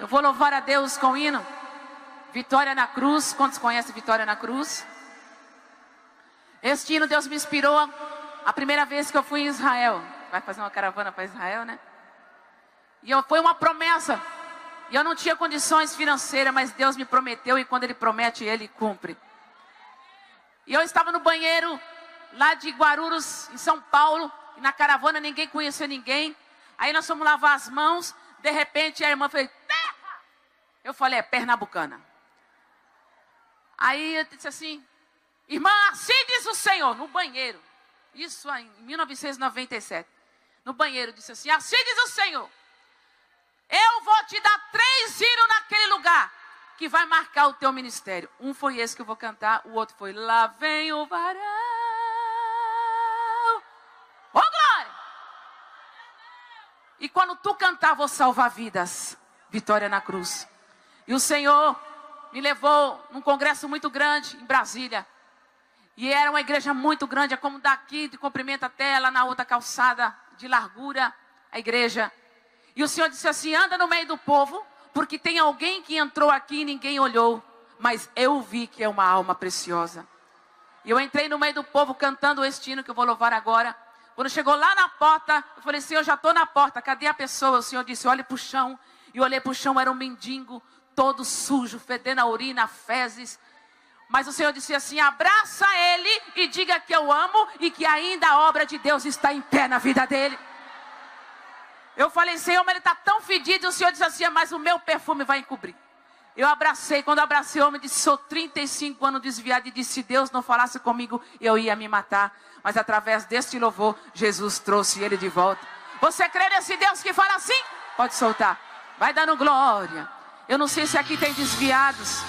Eu vou louvar a Deus com o hino. Vitória na cruz. Quantos conhecem Vitória na cruz? Este hino Deus me inspirou a primeira vez que eu fui em Israel. Vai fazer uma caravana para Israel, né? E eu, foi uma promessa. E eu não tinha condições financeiras, mas Deus me prometeu e quando Ele promete, Ele cumpre. E eu estava no banheiro lá de Guarulhos, em São Paulo, e na caravana ninguém conhecia ninguém. Aí nós fomos lavar as mãos, de repente a irmã terra! Eu falei, é pernambucana. Aí eu disse assim, irmã, assim diz o Senhor, no banheiro. Isso em 1997. No banheiro, disse assim, assim diz o Senhor. Eu vou te dar três hinos naquele lugar que vai marcar o teu ministério. Um foi esse que eu vou cantar, o outro foi Lá vem o varão. Ô glória! E quando tu cantar, vou salvar vidas. Vitória na cruz. E o Senhor me levou num congresso muito grande em Brasília. E era uma igreja muito grande, é como daqui de comprimento até lá na outra calçada de largura, a igreja. E o Senhor disse assim: anda no meio do povo, porque tem alguém que entrou aqui e ninguém olhou, mas eu vi que é uma alma preciosa. E eu entrei no meio do povo cantando o estino que eu vou louvar agora. Quando chegou lá na porta, eu falei: Senhor, já estou na porta, cadê a pessoa? O Senhor disse: olhe para o chão. E eu olhei para o chão, era um mendigo, todo sujo, fedendo a urina, fezes. Mas o Senhor disse assim: abraça ele e diga que eu amo e que ainda a obra de Deus está em pé na vida dele. Eu falei, Senhor, mas ele está tão fedido. O Senhor disse assim: mas o meu perfume vai encobrir. Eu abracei, quando abracei o homem, disse: sou 35 anos desviado. E disse: se Deus não falasse comigo, eu ia me matar. Mas através deste louvor, Jesus trouxe ele de volta. Você crê nesse Deus que fala assim? Pode soltar. Vai dando glória. Eu não sei se aqui tem desviados.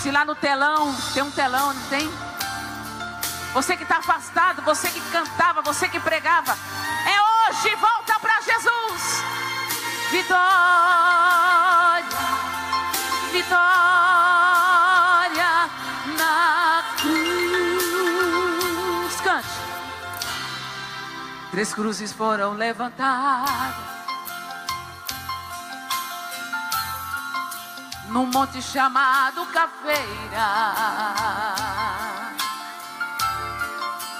Se lá no telão, tem um telão, não tem? Você que está afastado, você que cantava, você que pregava. É hoje, volta para Jesus. Vitória, vitória na cruz. Cante. Três cruzes foram levantadas. Num monte chamado Caveira.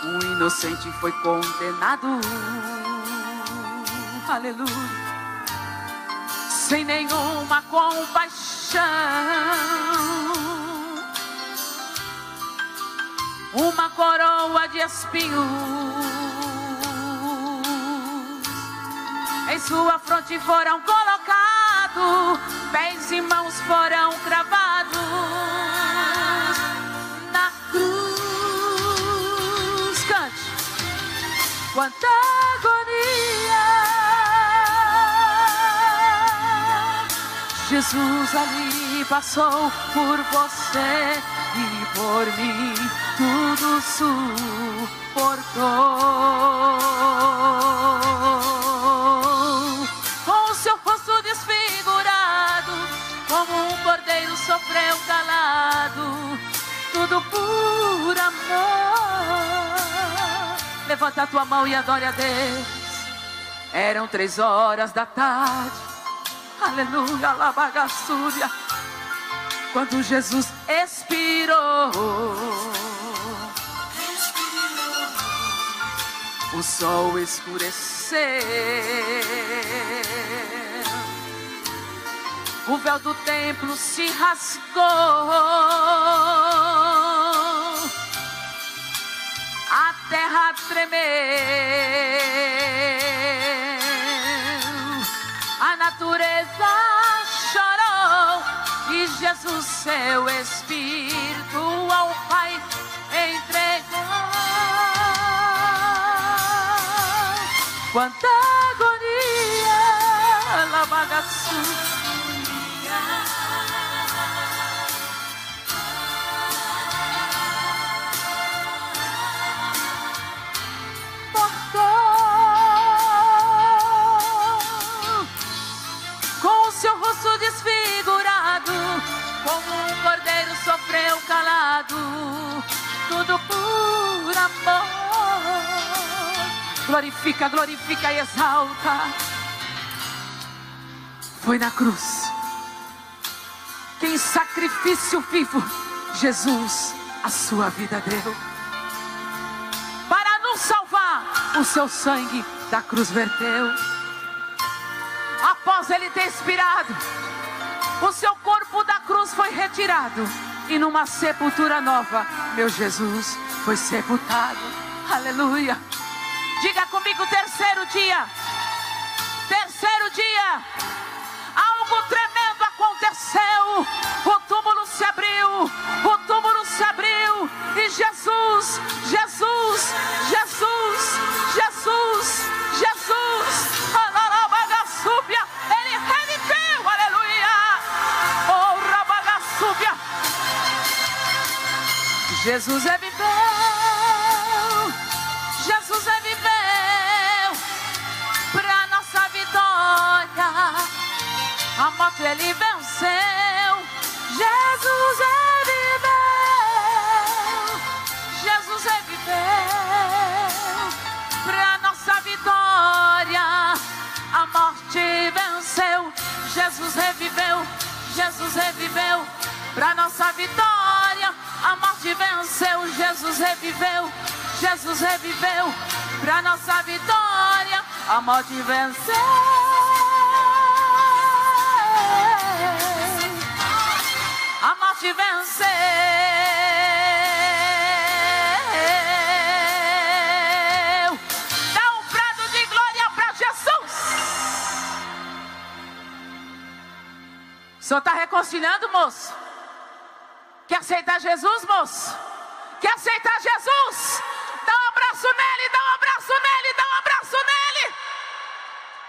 O inocente foi condenado, aleluia, sem nenhuma compaixão. Uma coroa de espinhos em sua fronte foram colocados, pés e mãos foram cravados na cruz. Cante. Quanta agonia. Jesus ali passou por você e por mim, tudo suportou. Tudo por amor. Levanta a tua mão e adore a Deus. Eram três horas da tarde, aleluia, labagaçúria. Quando Jesus expirou, o sol escureceu o véu do templo se rasgou. Terra tremeu, a natureza chorou e Jesus, seu Espírito, ao Pai entregou. Quanta agonia, lavagaçu. Por amor. Glorifica, glorifica e exalta. foi na cruz. Que em sacrifício vivo, Jesus a sua vida deu. Para nos salvar, o seu sangue da cruz verteu. Após ele ter expirado, o seu corpo da cruz foi retirado. E numa sepultura nova, meu Jesus foi sepultado. Aleluia. Diga comigo, terceiro dia. Terceiro dia. Algo tremendo aconteceu. O túmulo se abriu. O túmulo se abriu. E Jesus, Jesus, Jesus, Jesus reviveu. Jesus reviveu para nossa vitória. A morte ele venceu. Jesus reviveu. Jesus reviveu para nossa vitória. A morte venceu. Jesus reviveu. Jesus reviveu para nossa vitória. A morte venceu. Jesus reviveu. Jesus reviveu para nossa vitória. A morte venceu. A morte venceu. Dá um prado de glória para Jesus. O senhor está reconciliando, moço? Quer aceitar Jesus, moço? Quer aceitar Jesus? Dá um abraço nele, dá um abraço nele, dá um abraço nele.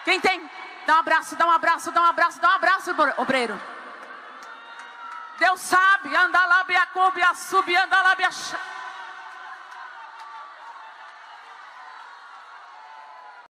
Quem tem? Dá um abraço, dá um abraço, dá um abraço, dá um abraço, obreiro. Deus sabe, anda lá, biacube, subi, anda lá, biachá.